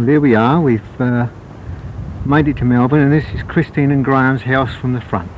Well, here we are. We've uh, made it to Melbourne, and this is Christine and Graham's house from the front.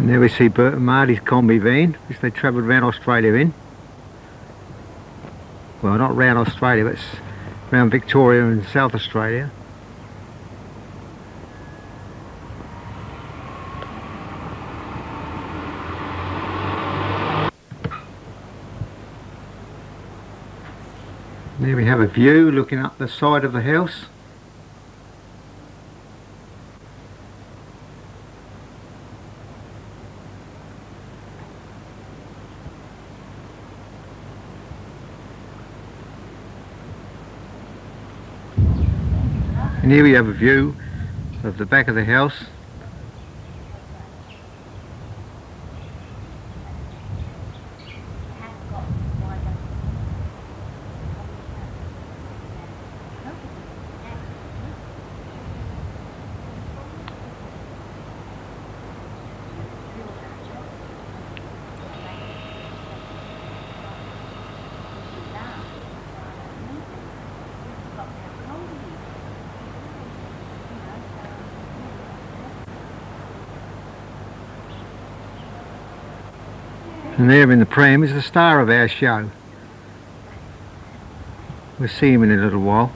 And there we see Bert and Marty's Kombi van, which they travelled around Australia in. Well, not around Australia, but around Victoria and South Australia. There we have a view looking up the side of the house. And here we have a view of the back of the house. And there in the pram is the star of our show. We'll see him in a little while.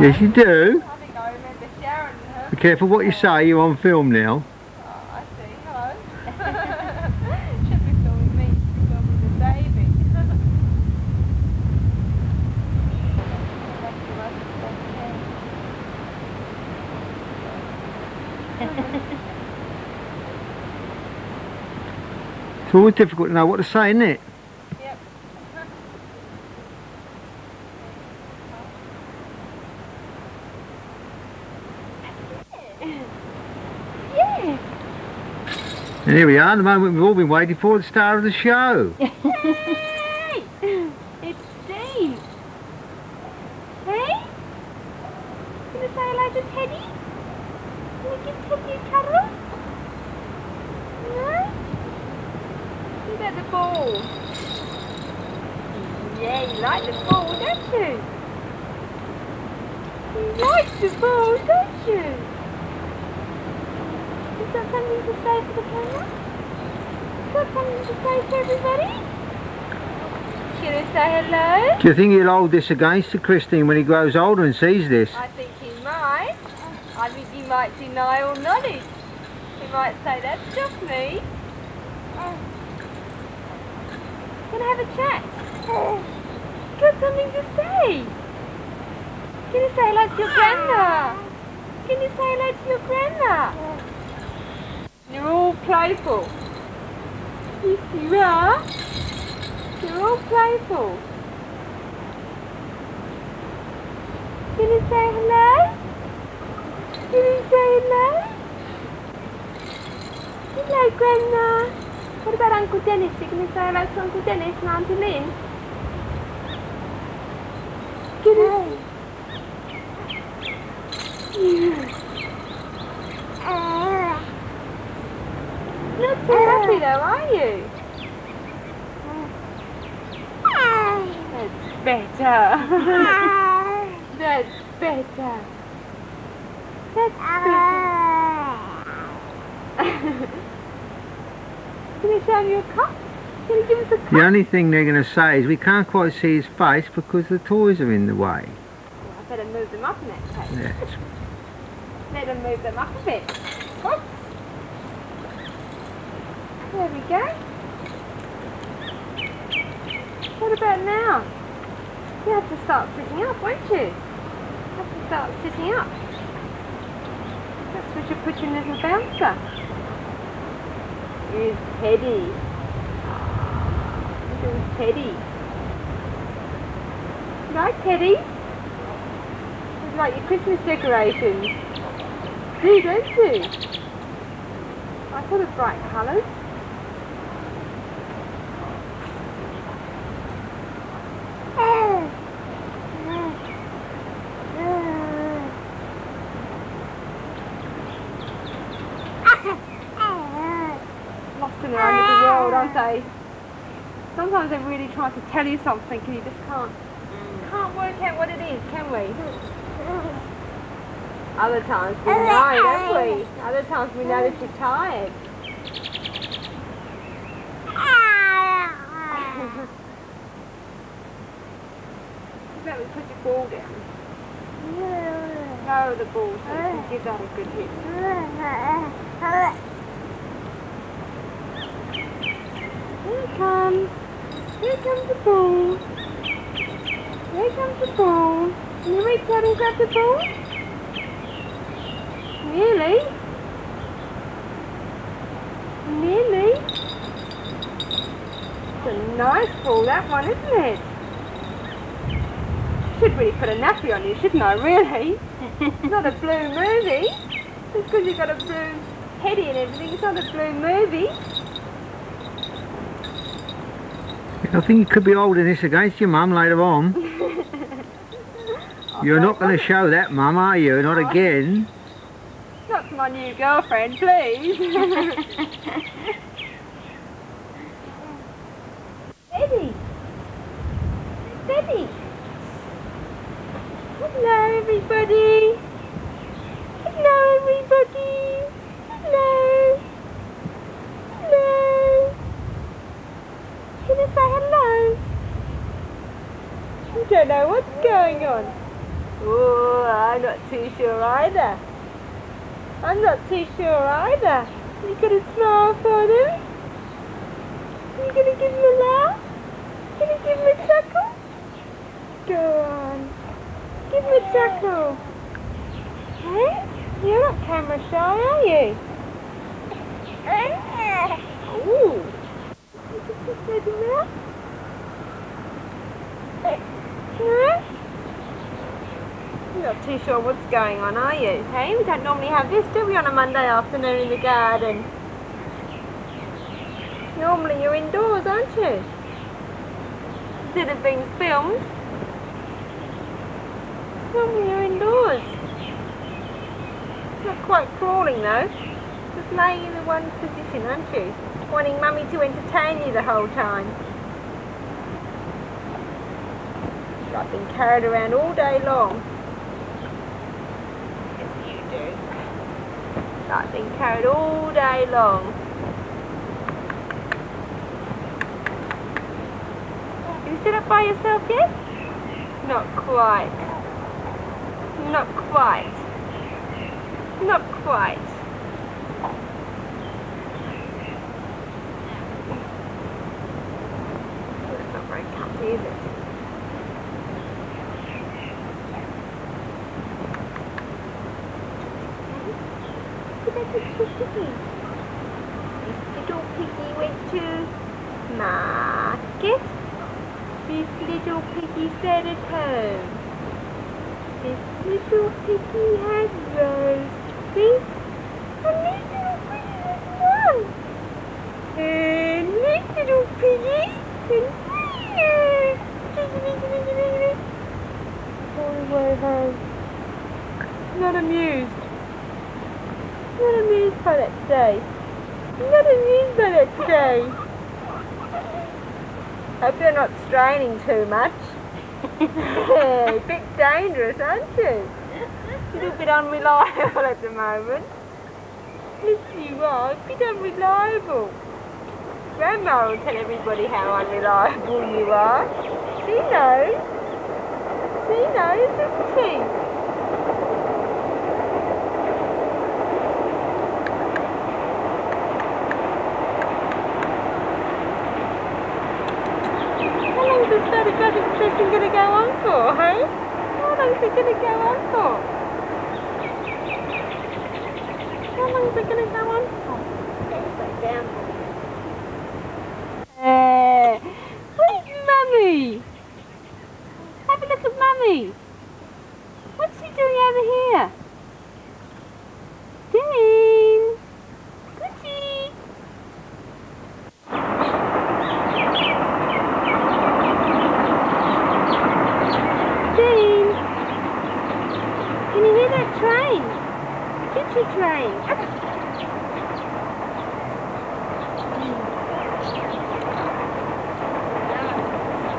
Yes you do. I think I remember Sharon and her. Be careful what you say, you're on film now. Oh, I see. Hello. Should be filming me. Should be filming the baby. It's always difficult to know what to say, isn't it? And here we are, the moment we've all been waiting for, the star of the show. Hey! It's Steve. Hey? Gonna say hello to Teddy? Gonna give Teddy a cuddle? No? You got the ball. Yeah, you like the ball, don't you? You like the ball, don't you? That something to say for the camera? That something to say to everybody? Gonna say hello? Do you think he'll hold this against to Christine when he grows older and sees this? I think he might. I think he might deny all knowledge. He might say, that's just me. Oh. Gonna have a chat. Oh. Got something to say. Can you say hello to your grandma? Can you say hello to your grandma? You're all playful. Yes, you are. You're all playful. Can you say hello? Can you say hello? Hello, Grandma. What about Uncle Dennis? You you say hello to Uncle Dennis and Auntie Lynn? Can you... Not so happy though, are you? That's better. That's better. That's better. Can you show me your cup? Can you give us a cup? The only thing they're going to say is we can't quite see his face because the toys are in the way. I better move them up in that case. Yeah. Let them move them up a bit. Whoops. There we go. What about now? You have to start sitting up, won't you? You have to start sitting up. That's where you put your little bouncer. Here's Teddy. Here's Teddy. Right, Teddy? It's like your Christmas decorations. Do, don't you? I thought of bright colours. World, they? Sometimes they're really trying to tell you something and you just can't mm. can't work out what it is, can we? Other times we know, don't we? Other times we know that you're mm. tired. How about we put your ball down? No, the ball so you can give that a good hit. Here it comes. Here comes the ball. Here comes the ball. Can you reach out and grab the ball? Nearly. Nearly. It's a nice ball, that one, isn't it? Should really put a nappy on you, shouldn't I, really? it's not a blue movie. Just because you've got a blue heady and everything, it's not a blue movie. I think you could be holding this against your mum later on. You're not going to show that, mum, are you? Not again. Not to my new girlfriend, please. Eddie. Eddie. Hello, everybody. Hello, everybody. Hello. Hello. Can you say hello? You don't know what's going on. Oh, I'm not too sure either. I'm not too sure either. You gonna smile for them? You gonna give them a laugh? Gonna give them a chuckle? Go on. Give them a chuckle. Hey? You're not camera shy, are you? Ooh. You out. You're not too sure what's going on, are you? Hey, we don't normally have this, do we, on a Monday afternoon in the garden? Normally you're indoors, aren't you? Instead of being filmed. Normally you're indoors. Not quite crawling though. Just laying in the one position, aren't you? Wanting mummy to entertain you the whole time. I've been carried around all day long. Yes, you do. I've been carried all day long. You stood up by yourself yet? Not quite. Not quite. Not quite. It's not very comfy, is it? Ah, guess this little piggy said at home. This little piggy has roast beef and this little piggy has one. And this little piggy can see Way home. Not amused. Not amused by that today. Not amused by that today. Hope you're not straining too much. a bit dangerous, aren't you? A little bit unreliable at the moment. Yes, you are. A bit unreliable. Grandma will tell everybody how unreliable you are. She knows. Knows, doesn't she? How long is bloody bloody session going to go on for, hey? How long is it going to go on for? How long is it going to go on for? Get that down. Uh, where's Mummy? Have Mummy. What's she doing over here? Dean! Cookie! Dean! Can you hear that train? Choo-choo train.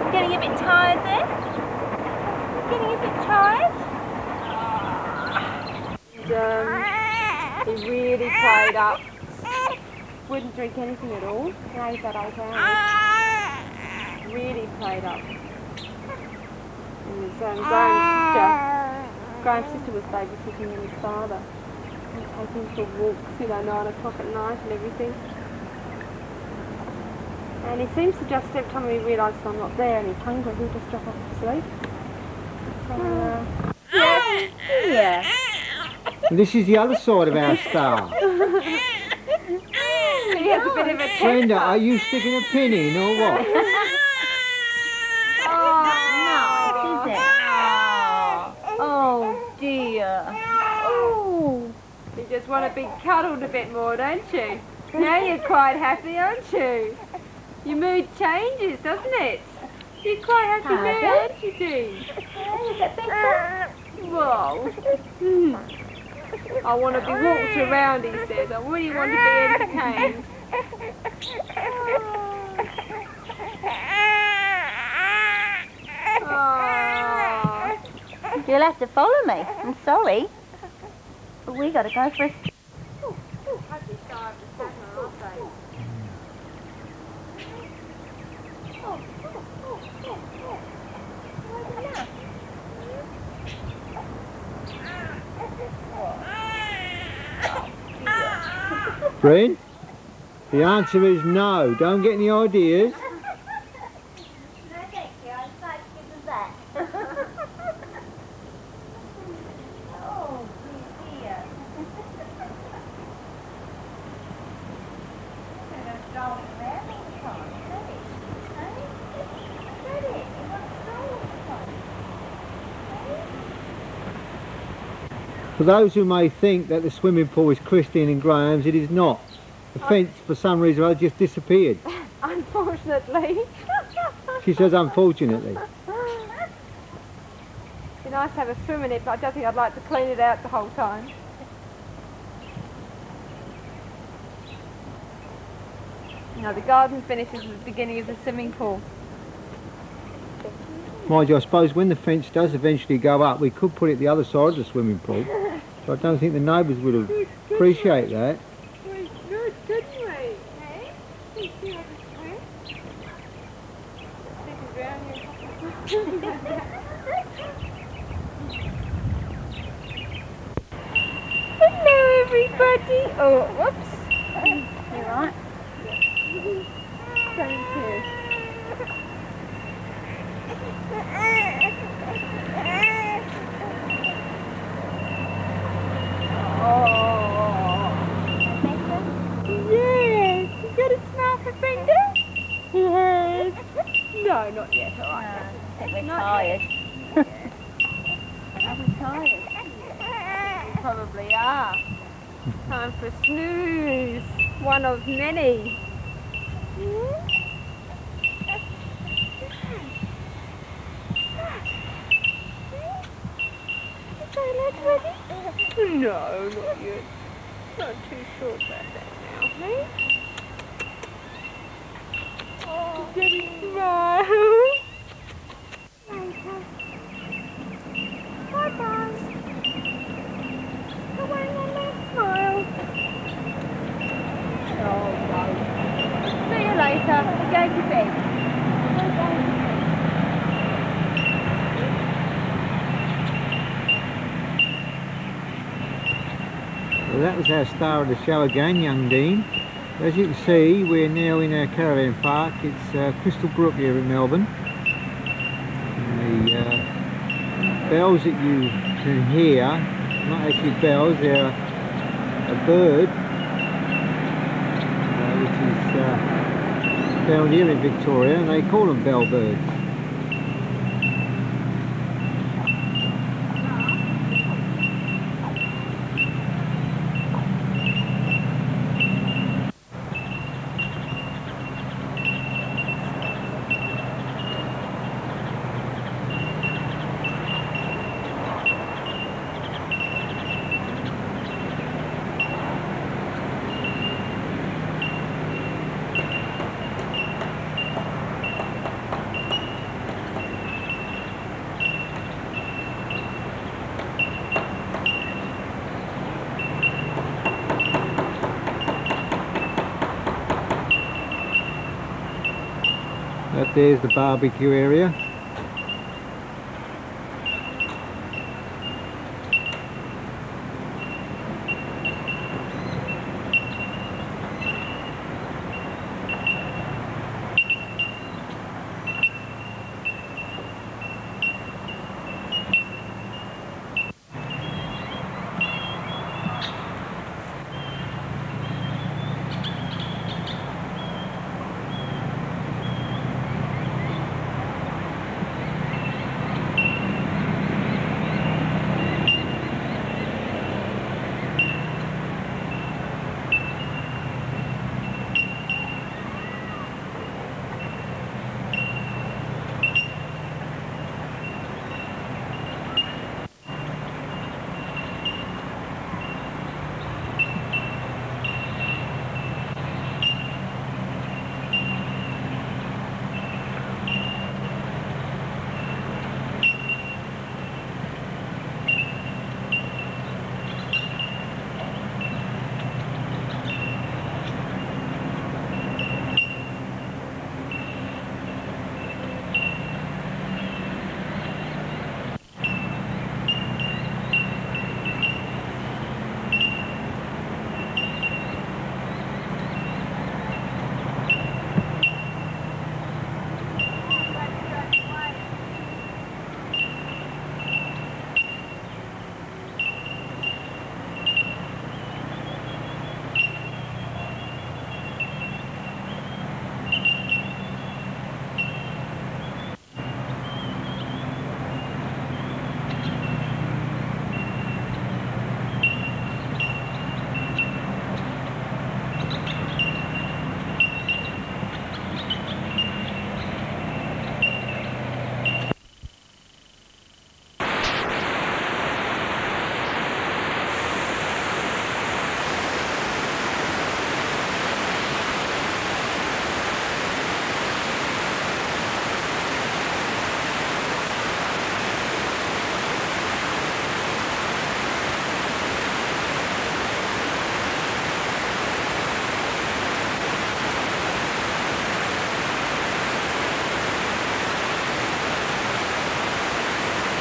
You getting a bit tired there? You getting a bit tired? And, um, he really played up. Wouldn't drink anything at all. Really played up. And his um, Graham's sister, Graham's sister was babysitting him his father. And taking for walks, you know, nine o'clock at night and everything. And he seems to just, every time he realises I'm not there and he's hungry, he'll just drop off to sleep. So, uh, yeah, yeah. This is the other side of our star. He has a bit of a temper. Brenda, are you sticking a pin in or what? Oh, no, is it? Oh, dear. Oh. You just want to be cuddled a bit more, don't you? Now you're quite happy, aren't you? Your mood changes, doesn't it? You're quite happy now, aren't you, Dean? Well, hmm. I want to be walked around, he says. I really want to be entertained. You'll have to follow me. I'm sorry. But we gotta go for a... Brent? The answer is no. Don't get any ideas. For those who may think that the swimming pool is Christine and Graham's, it is not. The fence, for some reason, has just disappeared. Unfortunately. She says, unfortunately. It'd Be nice to have a swim in it, but I don't think I'd like to clean it out the whole time. No, the garden finishes at the beginning of the swimming pool. Mind you, I suppose when the fence does eventually go up, we could put it the other side of the swimming pool. So I don't think the neighbours would have appreciate that. We good, couldn't we? Hey? You see how to swim? This is round here. Everybody. Oh, whoops. You right? Thank you. Oh. Yes. You got a smile for Brenda? Yeah. No, not yet, No. I think we're Not tired. Are we tired? We probably are. Time for snooze. One of many. No, not yet. Not too sure about that now, hey? Oh, Daddy smile. Later. Bye-bye. Away on that smile. Oh, no. See you later. I'm going to. Well, that was our star of the show again, young Dean. As you can see, we're now in our caravan park. It's uh, Crystal Brook here in Melbourne. And the uh, bells that you can hear, not actually bells, they're a bird, uh, which is found here in Victoria, and they call them bell there's the barbecue area.